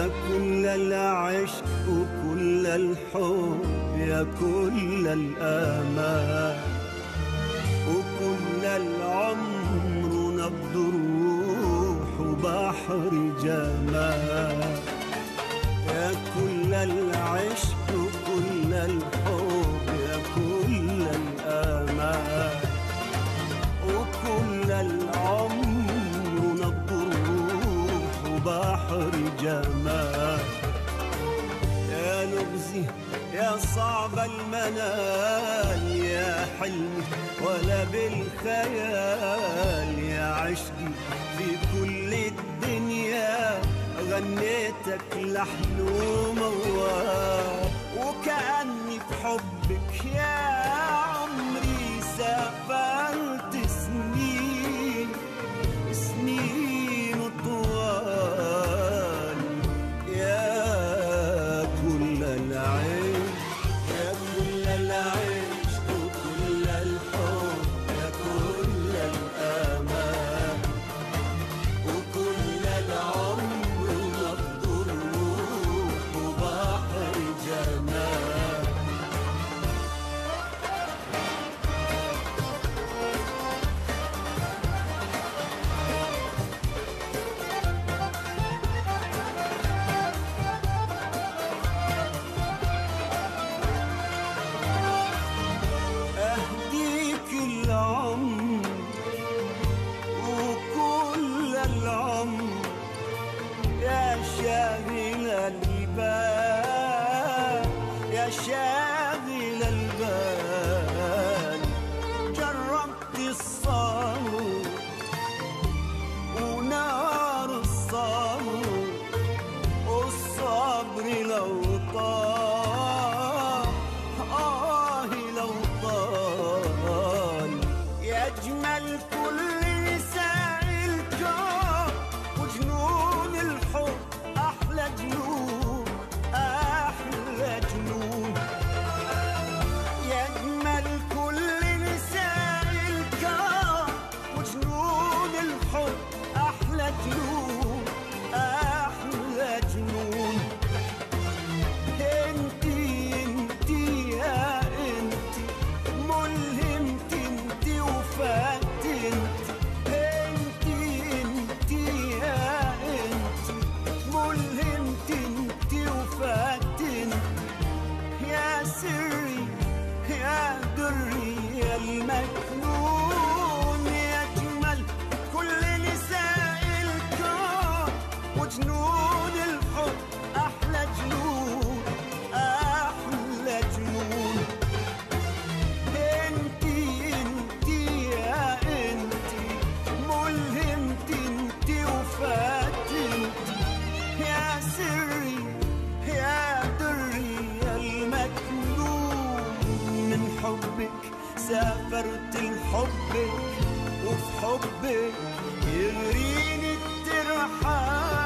يا كل العشق وكل الحب يا كل الآمال وكل العمر نبض روح وبحر جمال. يا كل العشق وكل الحب. يا صعب المنال يا حلمي ولا بالخيال يا عشقي في كل الدنيا غنيتك لحن وموال. وكأني في حبك يا الشباب يا شباب المكنون. سافرت لحبك وفي حبك يغريني الترحال